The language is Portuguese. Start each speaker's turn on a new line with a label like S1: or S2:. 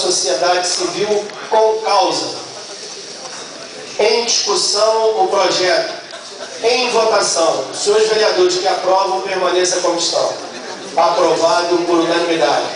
S1: sociedade civil com causa. Em discussão o projeto. Em votação. Senhores vereadores que aprovam, permaneça como estão. Aprovado por unanimidade.